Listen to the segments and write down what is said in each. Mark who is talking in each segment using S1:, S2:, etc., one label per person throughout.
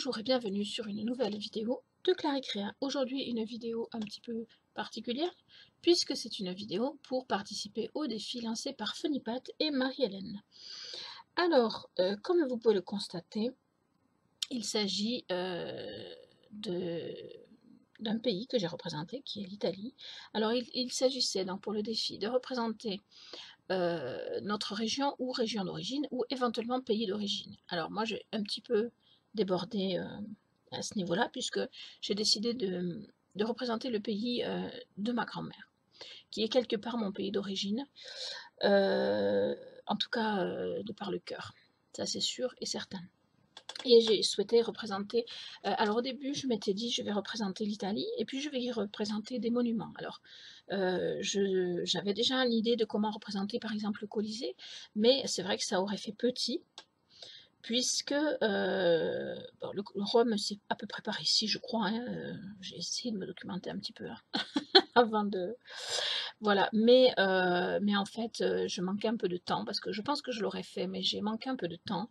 S1: Bonjour et bienvenue sur une nouvelle vidéo de Claricréa. Aujourd'hui une vidéo un petit peu particulière puisque c'est une vidéo pour participer au défi lancé par Funipat et Marie-Hélène. Alors, euh, comme vous pouvez le constater, il s'agit euh, d'un pays que j'ai représenté, qui est l'Italie. Alors, il, s'agissait donc pour le défi de représenter euh, notre région ou région d'origine, ou éventuellement pays d'origine. Alors, moi, j'ai un petit peu débordé euh, à ce niveau-là, puisque j'ai décidé de, représenter le pays euh, de ma grand-mère, qui est quelque part mon pays d'origine, euh, en tout cas de par le cœur, ça c'est sûr et certain. Et j'ai souhaité représenter, alors au début je m'étais dit je vais représenter l'Italie et puis je vais y représenter des monuments. Alors j'avais déjà l'idée de comment représenter par exemple le Colisée, mais c'est vrai que ça aurait fait petit puisque euh, le, Rome c'est à peu près par ici je crois hein, euh, j'ai essayé de me documenter un petit peu hein, avant de voilà. Mais euh, mais en fait je manquais un peu de temps parce que je pense que je l'aurais fait mais j'ai manqué un peu de temps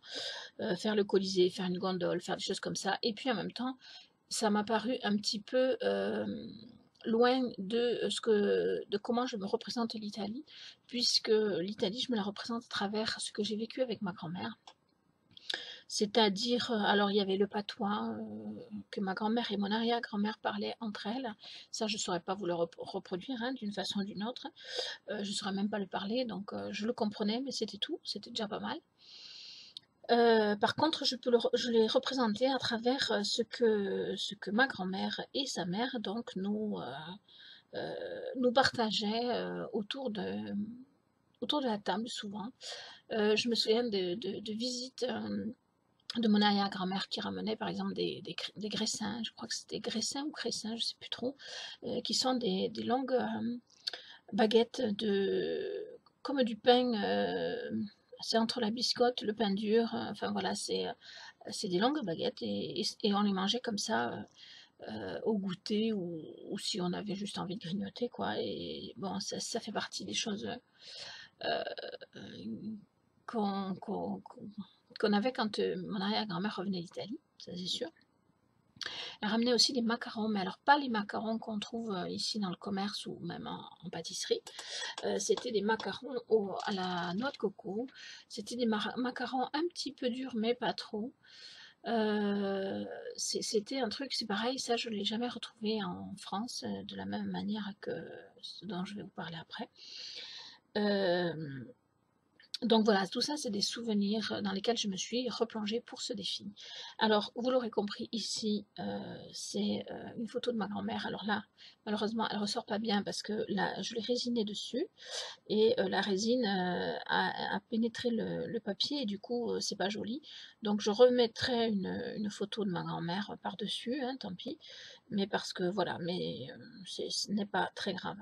S1: faire le colisée faire une gondole faire des choses comme ça. Et puis en même temps ça m'a paru un petit peu loin de ce que de comment je me représente l'Italie puisque l'Italie je me la représente à travers ce que j'ai vécu avec ma grand-mère c'est-à-dire, euh, alors il y avait le patois euh, que ma grand-mère et mon arrière-grand-mère parlaient entre elles. Ça, je ne saurais pas vous le reproduire hein, d'une façon ou d'une autre. Euh, je ne saurais même pas le parler, donc je le comprenais, mais c'était tout. C'était déjà pas mal. par contre, je, peux le, je l'ai représenté à travers ce que, ma grand-mère et sa mère donc nous, nous partageaient autour de, autour de la table souvent. je me souviens de, de visites de mon arrière-grand-mère qui ramenait par exemple des, des, graissins, je crois que c'était graissins ou cressins, je sais plus trop, euh, qui sont des, longues euh, baguettes de comme du pain, euh, c'est entre la biscotte, le pain dur, enfin voilà, c'est des longues baguettes et, on les mangeait comme ça au goûter ou, si on avait juste envie de grignoter quoi. Et bon, ça, fait partie des choses qu'on qu'on avait quand euh, mon arrière-grand-mère revenait d'Italie, ça c'est sûr. Elle ramenait aussi des macarons, mais alors pas les macarons qu'on trouve euh, ici dans le commerce ou même en, pâtisserie. Euh, c'était des macarons à la noix de coco. C'était des macarons un petit peu durs, mais pas trop. c'était un truc, c'est pareil, ça je ne l'ai jamais retrouvé en France de la même manière que ce dont je vais vous parler après. Donc voilà, tout ça, c'est des souvenirs euh, dans lesquels je me suis replongée pour ce défi. Alors, vous l'aurez compris, ici, euh, c'est euh, une photo de ma grand-mère. Alors là, malheureusement, elle ressort pas bien parce que là, je l'ai résinée dessus et la résine a, pénétré le, papier et du coup, c'est pas joli. Donc, je remettrai une, photo de ma grand-mère par-dessus, hein, tant pis. Mais parce que, voilà, mais ce n'est pas très grave.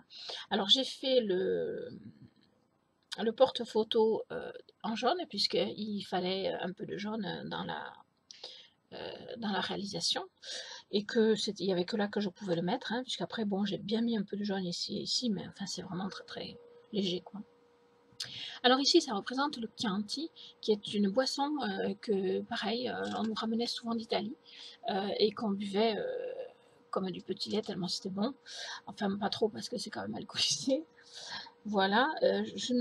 S1: Alors, j'ai fait le le porte-photo euh, en jaune, puisqu'il fallait un peu de jaune dans la, euh, dans la réalisation, et que il n'y avait que là que je pouvais le mettre, hein, puisqu'après, bon, j'ai bien mis un peu de jaune ici et ici, mais enfin, c'est vraiment très très léger, quoi. Alors ici, ça représente le Chianti, qui est une boisson euh, que, pareil, on nous ramenait souvent d'Italie, et qu'on buvait comme du petit lait, tellement c'était bon. Enfin, pas trop, parce que c'est quand même alcoolisé. Voilà, euh, je,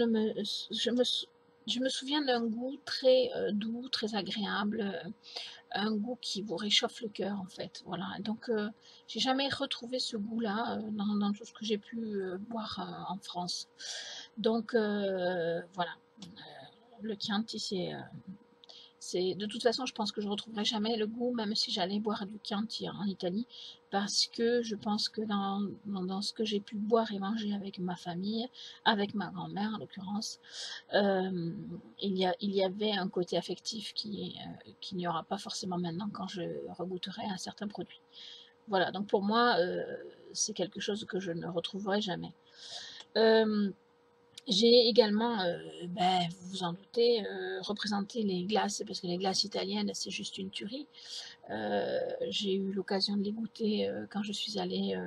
S1: me souviens d'un goût très euh, doux, très agréable, euh, un goût qui vous réchauffe le cœur en fait. Voilà, donc j'ai jamais retrouvé ce goût-là dans, tout ce que j'ai pu boire en France. Donc voilà, le Chianti c'est de toute façon, je pense que je retrouverai jamais le goût, même si j'allais boire du Chianti en Italie, parce que je pense que dans, dans, ce que j'ai pu boire et manger avec ma famille, avec ma grand-mère en l'occurrence, euh, il, y a, il y avait un côté affectif qui, euh, qu'il n'y aura pas forcément maintenant quand je regoutterai un certain produit. Voilà, donc pour moi, euh, c'est quelque chose que je ne retrouverai jamais. J'ai également, euh, ben, vous vous en doutez, euh, représenté les glaces, parce que les glaces italiennes, c'est juste une tuerie. Euh, j'ai eu l'occasion de les goûter quand je suis allée,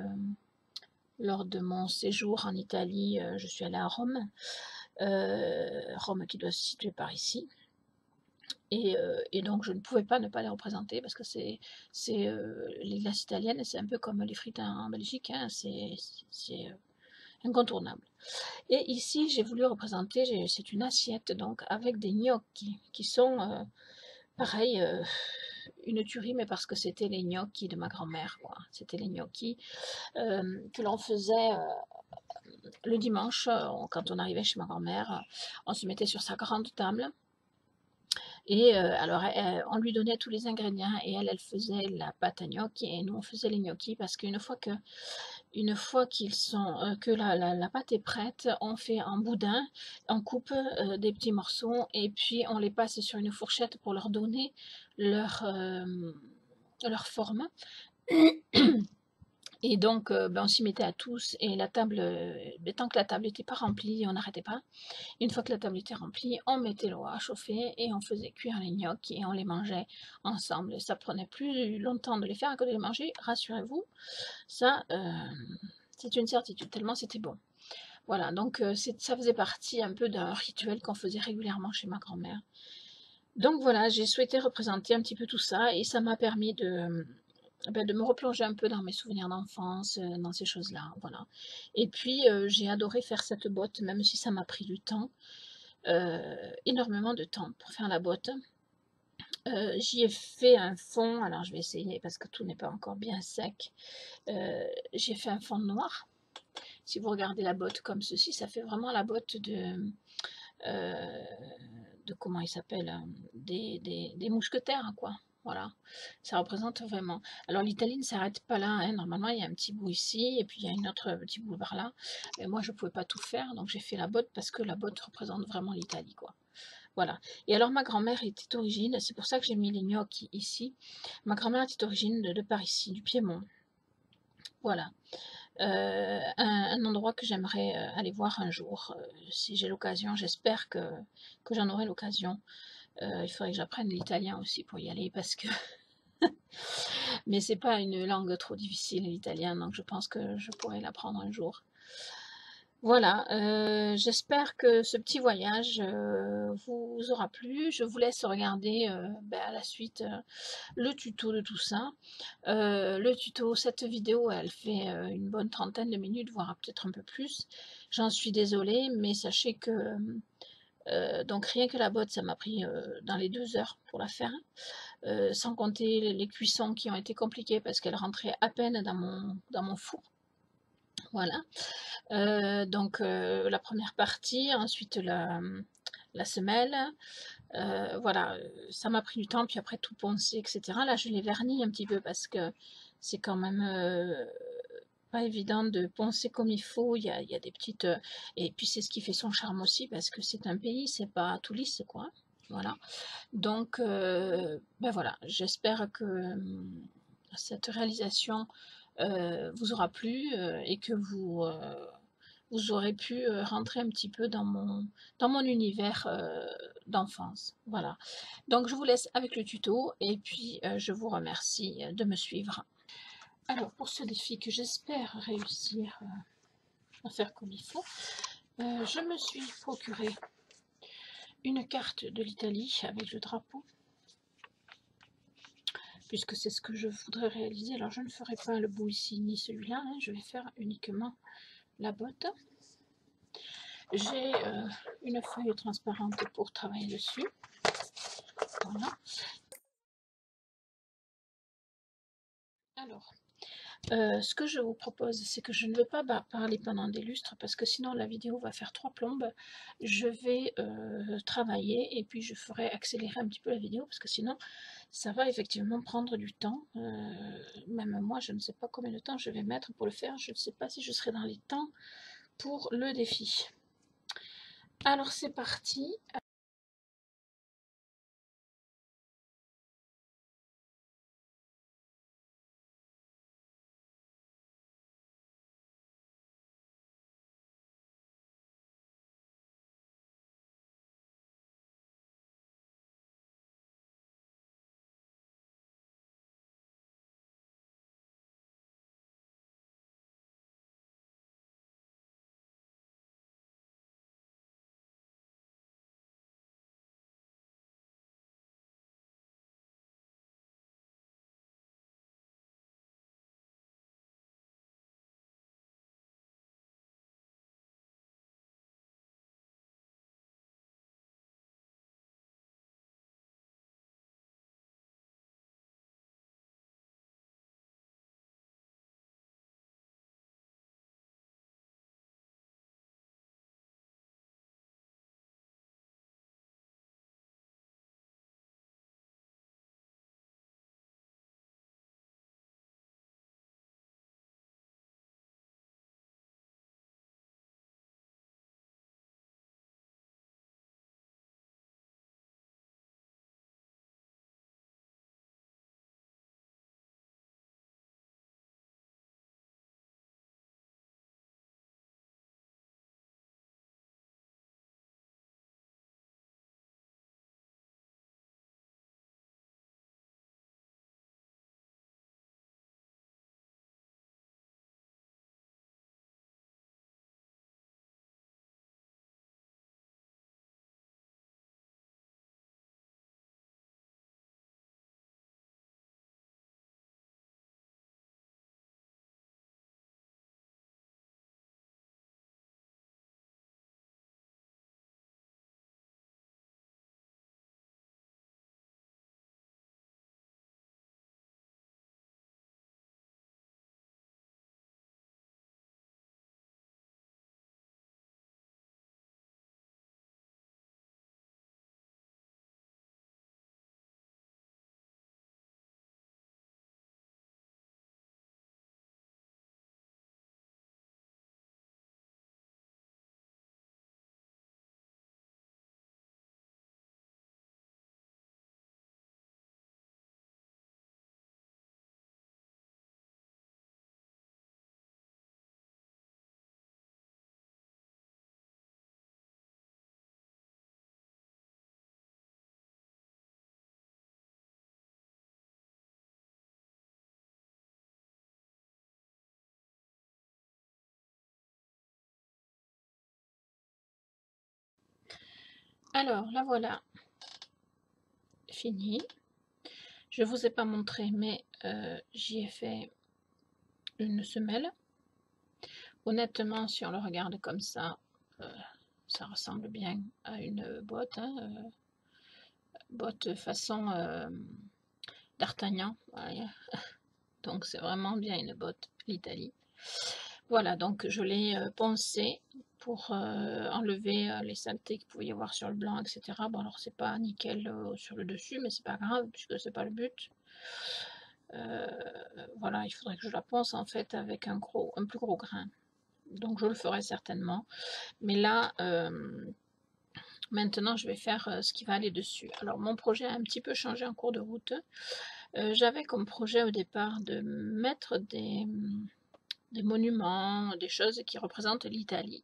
S1: lors de mon séjour en Italie, je suis allée à Rome. Rome qui doit se situer par ici. Et, donc, je ne pouvais pas ne pas les représenter parce que c'est les glaces italiennes, c'est un peu comme les frites en, Belgique, hein, incontournable. Et ici, j'ai voulu représenter, c'est une assiette donc avec des gnocchi qui sont, euh, pareil, euh, une tuerie, mais parce que c'était les gnocchis de ma grand-mère. C'était les gnocchis euh, que l'on faisait le dimanche, quand on arrivait chez ma grand-mère, on se mettait sur sa grande table et alors, on lui donnait tous les ingrédients et elle, elle faisait la pâte à gnocchi et nous, on faisait les gnocchis parce qu'une fois que, une fois qu'ils sont, euh, que la, pâte est prête, on fait un boudin, on coupe euh, des petits morceaux et puis on les passe sur une fourchette pour leur donner leur, leur forme. Et donc, euh, ben, on s'y mettait à tous, et la table, euh, ben, tant que la table n'était pas remplie, on n'arrêtait pas. Une fois que la table était remplie, on mettait l'eau à chauffer, et on faisait cuire les gnocchis, et on les mangeait ensemble. Ça prenait plus longtemps de les faire que de les manger, rassurez-vous. Ça, euh, c'est une certitude, tellement c'était bon. Voilà, donc ça faisait partie un peu d'un rituel qu'on faisait régulièrement chez ma grand-mère. Donc voilà, j'ai souhaité représenter un petit peu tout ça, et ça m'a permis de ben, de me replonger un peu dans mes souvenirs d'enfance, euh, dans ces choses-là, voilà. Et puis, euh, j'ai adoré faire cette botte, même si ça m'a pris du temps, euh, énormément de temps pour faire la botte. J'y ai fait un fond, alors je vais essayer parce que tout n'est pas encore bien sec. j'ai fait un fond noir. Si vous regardez la botte comme ceci, ça fait vraiment la botte de... de comment il s'appelle des, des, des mousquetaires, quoi. Voilà, ça représente vraiment. Alors l'Italie ne s'arrête pas là, hein. normalement il y a un petit bout ici, et puis il y a une autre petit bout par là. Et moi je ne pouvais pas tout faire, donc j'ai fait la botte parce que la botte représente vraiment l'Italie, quoi. Voilà. Et alors ma grand-mère était d'origine, c'est pour ça que j'ai mis les gnocchi ici. Ma grand-mère était d'origine de, par ici, du Piémont. Voilà. Euh, un, endroit que j'aimerais euh, aller voir un jour, euh, si j'ai l'occasion, j'espère que j'en aurai l'occasion. Euh, il faudrait que j'apprenne l'italien aussi pour y aller parce que... Mais c'est pas une langue trop difficile l'italien, donc je pense que je pourrais l'apprendre un jour. Voilà, euh, j'espère que ce petit voyage euh, vous aura plu. Je vous laisse regarder ben, à la suite le tuto de tout ça. le tuto, cette vidéo, elle fait une bonne trentaine de minutes, voire peut-être un peu plus. J'en suis désolée, mais sachez que euh, donc rien que la botte, ça m'a pris euh, dans les deux heures pour la faire, euh, sans compter les, cuissons qui ont été compliquées parce qu'elle rentrait à peine dans mon, dans mon four. Voilà, donc la première partie, ensuite la, la semelle, voilà, ça m'a pris du temps, puis après tout poncer, etc. Là, je l'ai verni un petit peu parce que c'est quand même pas évident de penser comme il faut. Il y a, des petites. Euh, et puis c'est ce qui fait son charme aussi, parce que c'est un pays, c'est pas tout lisse, quoi. Voilà. Donc, euh, ben voilà, j'espère que euh, cette réalisation vous aura plu et que vous, vous aurez pu rentrer un petit peu dans mon, dans mon univers d'enfance. Voilà. Donc, je vous laisse avec le tuto et puis je vous remercie de me suivre. Alors, pour ce défi que j'espère réussir euh, à faire comme il faut, euh, je me suis procuré une carte de l'Italie avec le drapeau, puisque c'est ce que je voudrais réaliser. Alors, je ne ferai pas le bout ici, ni celui-là, hein. je vais faire uniquement la botte. J'ai euh, une feuille transparente pour travailler dessus. Voilà. Alors, euh, ce que je vous propose, c'est que je ne veux pas parler pendant des lustres parce que sinon la vidéo va faire trois plombes. Je vais euh, travailler et puis je ferai accélérer un petit peu la vidéo parce que sinon ça va effectivement prendre du temps. Euh, même moi, je ne sais pas combien de temps je vais mettre pour le faire. Je ne sais pas si je serai dans les temps pour le défi. Alors c'est parti. Alors, la voilà. Fini. Je vous ai pas montré, mais euh, j'y ai fait une semelle. Honnêtement, si on le regarde comme ça, euh, ça ressemble bien à une botte. Hein, euh, botte façon d'Artagnan. Donc c'est vraiment bien une botte, l'Italie. Voilà, donc je l'ai poncé pour enlever les saletés qu'il pouvait y avoir sur le blanc, etc. Bon, alors c'est pas nickel sur le dessus, mais c'est pas grave, puisque c'est pas le but. voilà, il faudrait que je la ponce en fait avec un, gros, un plus gros grain. Donc je le ferai certainement. Mais là, maintenant je vais faire ce qui va aller dessus. Alors mon projet a un petit peu changé en cours de route. J'avais comme projet au départ de mettre des, des monuments, des choses qui représentent l'Italie.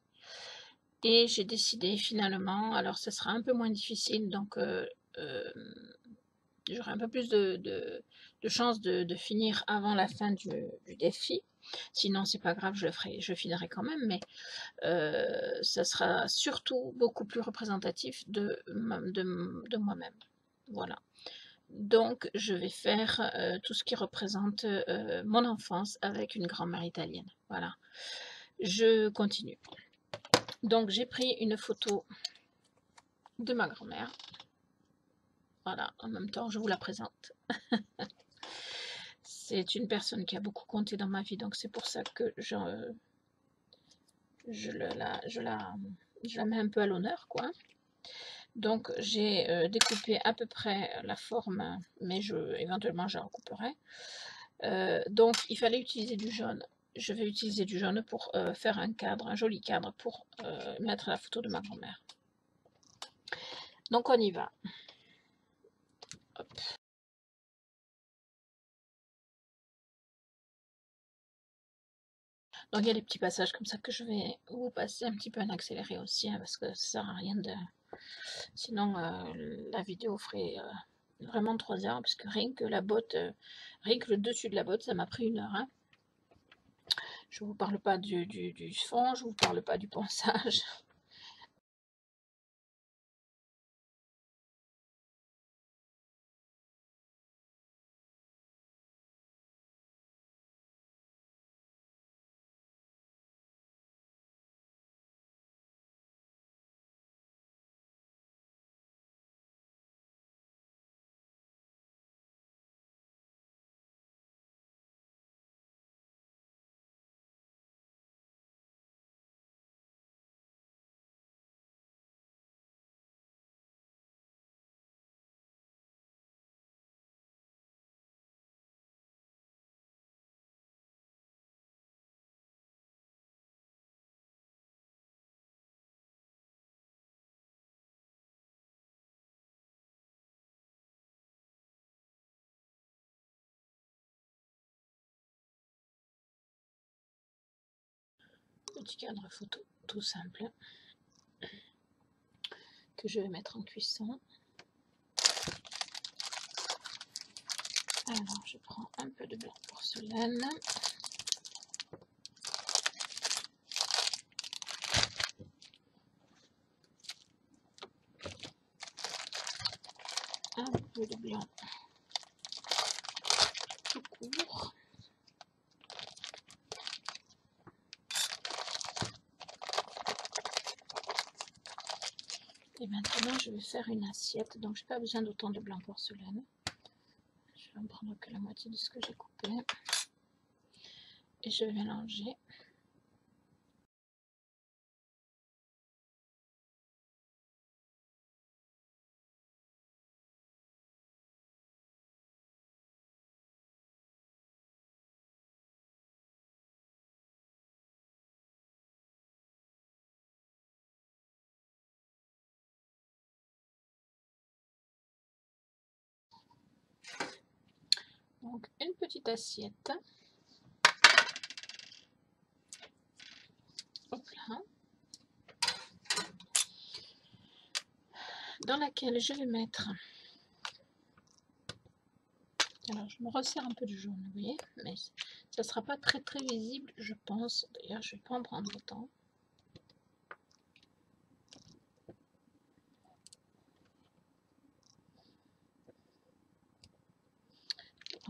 S1: Et j'ai décidé finalement, alors ce sera un peu moins difficile, donc euh, euh, j'aurai un peu plus de, de, chances de, finir avant la fin du, défi. Sinon, c'est pas grave, je le ferai, je finirai quand même, mais euh, ça sera surtout beaucoup plus représentatif de, de, moi-même. Voilà. Donc, je vais faire tout ce qui représente mon enfance avec une grand-mère italienne. Voilà. Je continue. Donc j'ai pris une photo de ma grand-mère. Voilà, en même temps je vous la présente. c'est une personne qui a beaucoup compté dans ma vie, donc c'est pour ça que je, je, la, je, la, je la mets un peu à l'honneur, quoi. Donc j'ai euh, découpé à peu près la forme, mais je, éventuellement je la recouperai. Euh, donc il fallait utiliser du jaune je vais utiliser du jaune pour euh, faire un cadre, un joli cadre pour euh, mettre la photo de ma grand-mère. Donc on y va. Donc il y a des petits passages comme ça que je vais vous passer un petit peu en accéléré aussi, hein, parce que ça sert à rien de... Sinon euh, la vidéo ferait vraiment 3 heures, parce que rien que la botte, rien que le dessus de la botte, ça m'a pris une heure. Hein. Je ne vous parle pas du, du, fond, je ne vous parle pas du ponçage. Cadre photo tout simple que je vais mettre en cuisson. Alors je prends un peu de blanc porcelaine. Un peu de blanc tout court. Et maintenant, je vais faire une assiette. Donc, je n'ai pas besoin d'autant de blanc porcelaine. Je vais en prendre que la moitié de ce que j'ai coupé. Et je vais mélanger. Assiette. Dans laquelle je vais mettre. Alors je me resserre un peu du jaune, vous voyez, mais ça sera pas très très visible, je pense. D'ailleurs, je vais pas en prendre autant.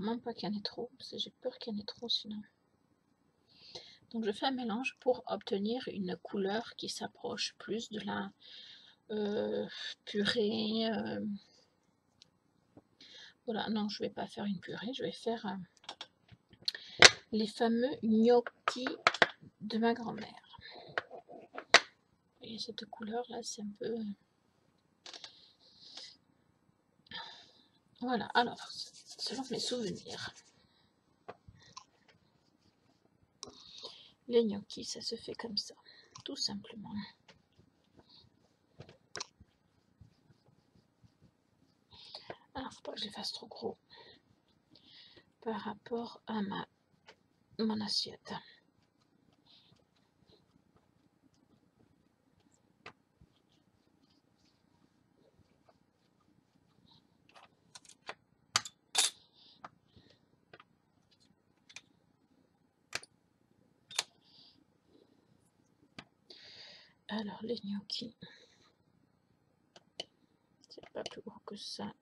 S1: Vraiment pas qu'il y en ait trop, parce que j'ai peur qu'il y en ait trop sinon. Donc je fais un mélange pour obtenir une couleur qui s'approche plus de la euh, purée. Euh. Voilà, non, je vais pas faire une purée, je vais faire euh, les fameux gnocchi de ma grand-mère. Et cette couleur là, c'est un peu... Voilà, alors, selon mes souvenirs. Les gnocchis, ça se fait comme ça, tout simplement. Alors, faut pas que je les fasse trop gros par rapport à ma mon assiette. Alors, les gnocchis. C'est pas plus gros que ça.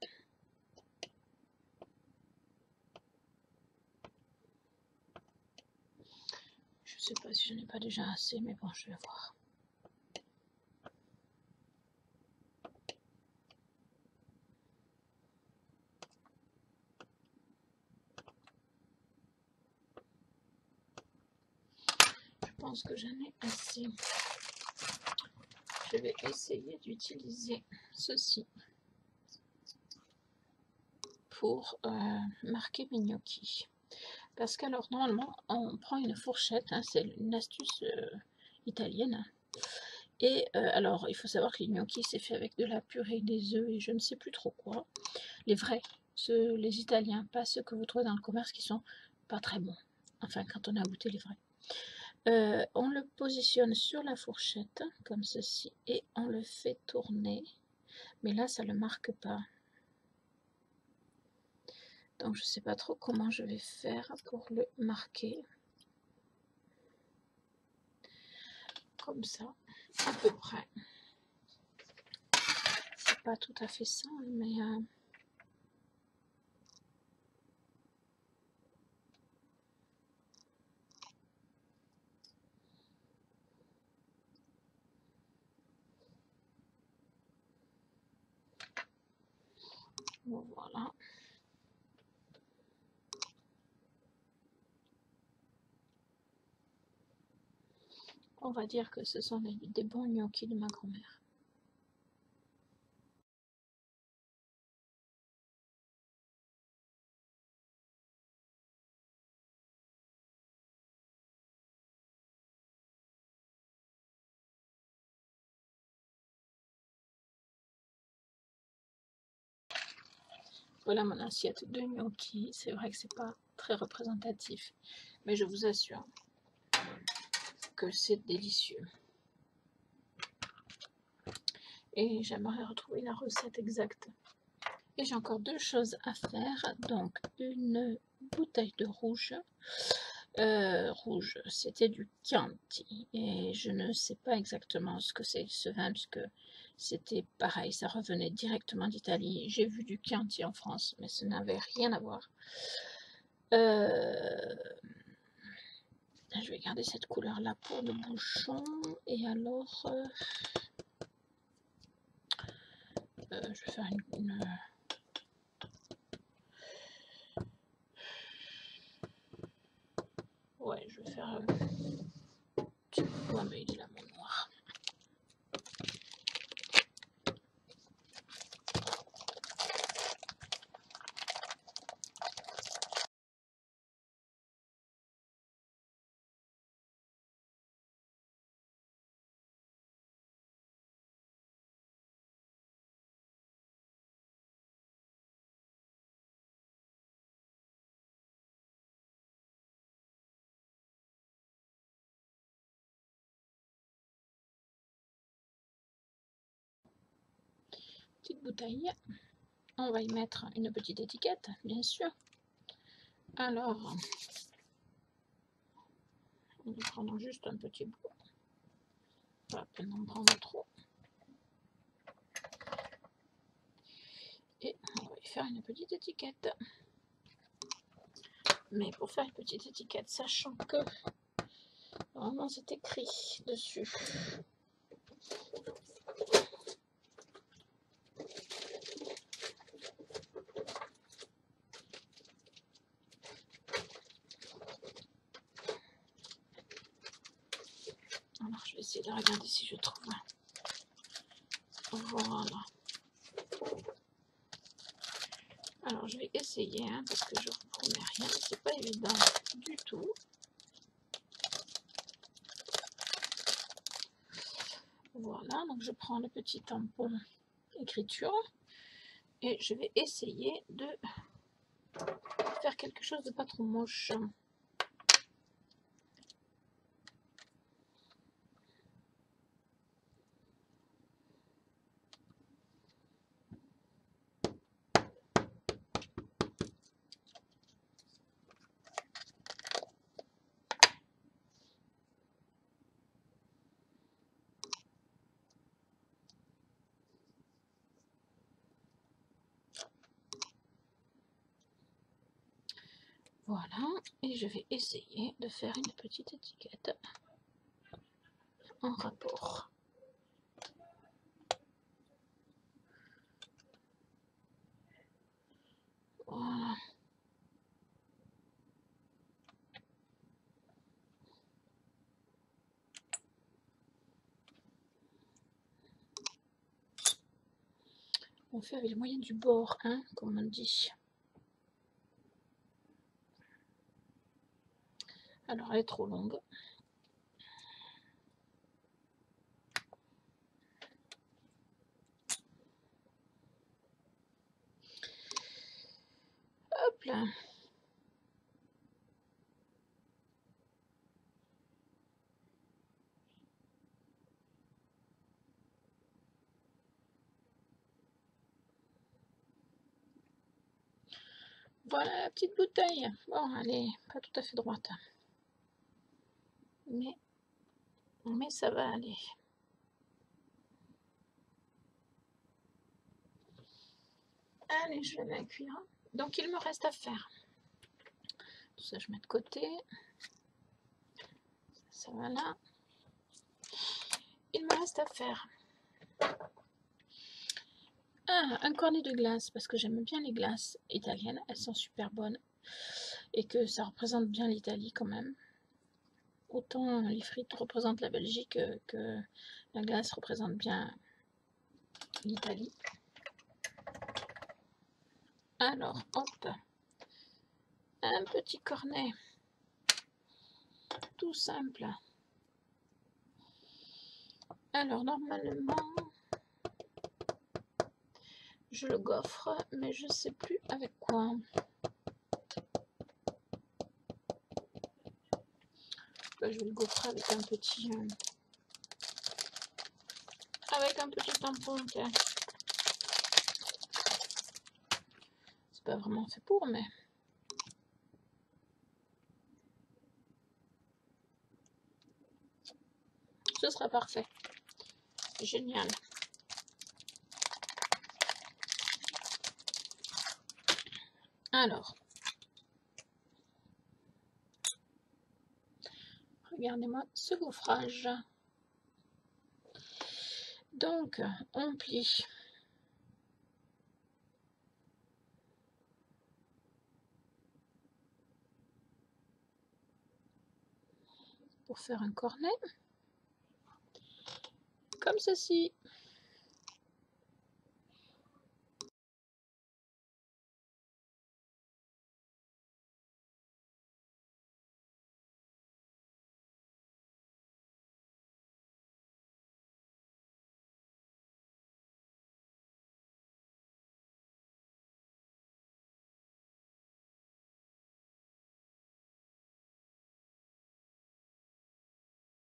S1: Je sais pas si je n'ai pas déjà assez, mais bon, je vais voir. Je pense que j'en ai assez je vais essayer d'utiliser ceci pour euh, marquer mes gnocchis. Parce qu'alors, normalement, on prend une fourchette, hein, c'est une astuce euh, italienne. Et euh, alors, il faut savoir que les gnocchis, c'est fait avec de la purée, des œufs et je ne sais plus trop quoi. Les vrais, ceux, les italiens, pas ceux que vous trouvez dans le commerce qui sont pas très bons. Enfin, quand on a goûté les vrais. Euh, on le positionne sur la fourchette, comme ceci, et on le fait tourner. Mais là, ça ne le marque pas. Donc, je ne sais pas trop comment je vais faire pour le marquer. Comme ça, à peu près. C'est pas tout à fait ça, mais... Euh, Voilà. On va dire que ce sont des, bons gnocchis de ma grand-mère. Voilà mon assiette de gnocchi. C'est vrai que c'est pas très représentatif, mais je vous assure que c'est délicieux. Et j'aimerais retrouver la recette exacte. Et j'ai encore deux choses à faire. Donc une bouteille de rouge. Euh, rouge, c'était du Chianti. Et je ne sais pas exactement ce que c'est ce vin, puisque c'était pareil, ça revenait directement d'Italie. J'ai vu du Chianti en France, mais ça n'avait rien à voir. Euh, je vais garder cette couleur-là pour le bouchon. Et alors, euh, euh, je vais faire une... Ouais, je vais faire... Ouais, mais il est là, mon noir. Petite bouteille. On va y mettre une petite étiquette, bien sûr. Alors, on va prendre juste un petit bout. Pas la peine d'en prendre trop. Et on va y faire une petite étiquette. Mais pour faire une petite étiquette, sachant que normalement c'est écrit dessus. Alors je vais essayer de regarder je trouve. Voilà. Alors je vais essayer hein, parce que je ne promets rien, c'est pas évident du tout. Voilà, donc je prends le petit tampon écriture et je vais essayer de faire quelque chose de pas trop moche. Voilà, et je vais essayer de faire une petite étiquette en rapport. Voilà. On fait avec le moyen du bord, hein, comme on dit. Alors, elle est trop longue. Hop là. Voilà la petite bouteille. Bon, elle est pas tout à fait droite mais, ça va aller. Allez, je vais la cuire. Donc, il me reste à faire. Tout ça, je mets de côté. Ça va là. Il me reste à faire ah, un cornet de glace, parce que j'aime bien les glaces italiennes. Elles sont super bonnes. Et que ça représente bien l'Italie quand même autant les frites représentent la Belgique que la glace représente bien l'Italie. Alors, hop, un petit cornet, tout simple. Alors, normalement, je le gaufre, mais je sais plus avec quoi. Je vais le gaufrer avec un petit euh, avec un petit tampon c'est pas vraiment fait pour mais. Ce sera parfait. Génial. Alors regardez-moi ce gaufrage. Donc, on plie. Pour faire un cornet. Comme ceci.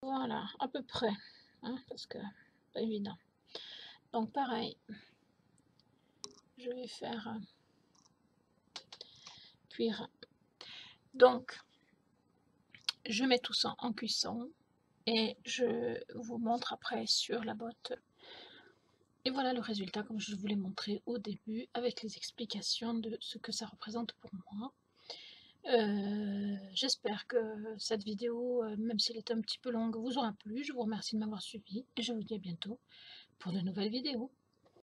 S1: Voilà, à peu près, hein, parce que pas évident. Donc pareil, je vais faire euh, cuire. Donc, je mets tout ça en cuisson et je vous montre après sur la botte. Et voilà le résultat comme je vous l'ai montré au début avec les explications de ce que ça représente pour moi. Euh, j'espère que cette vidéo, euh, même si elle est un petit peu longue, vous aura plu. Je vous remercie de m'avoir suivi et je vous dis à bientôt pour de nouvelles vidéos.